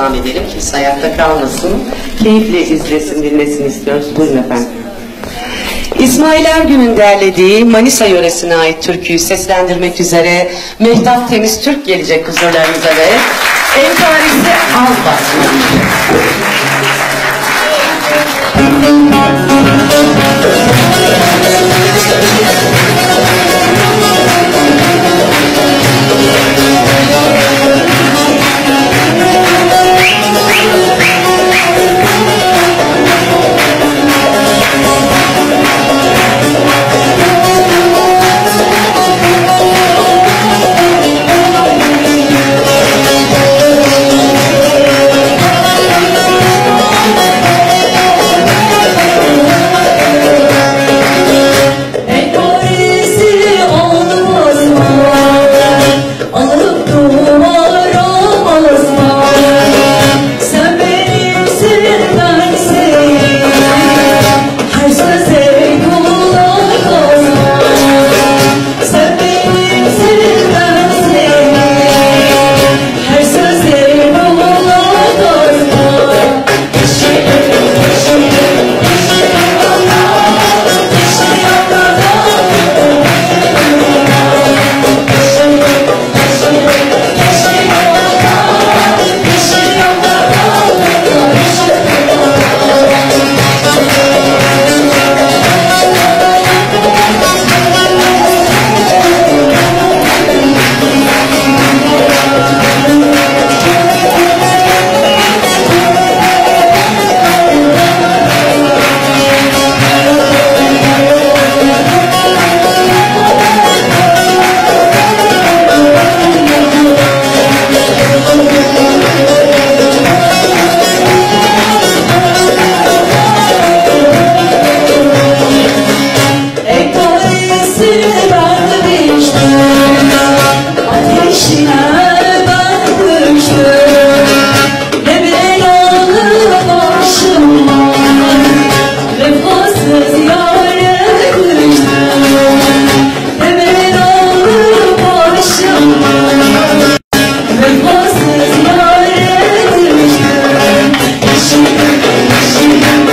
devam edelim. Kimse ayakta kalmasın. Keyifle izlesin, dinlesin istiyoruz. Buyurun efendim. İsmail Ergün'ün derlediği Manisa yöresine ait türküyü seslendirmek üzere Mehtap Temiz Türk gelecek huzurlarınıza ve en tarihte az basmanı. see, see, see.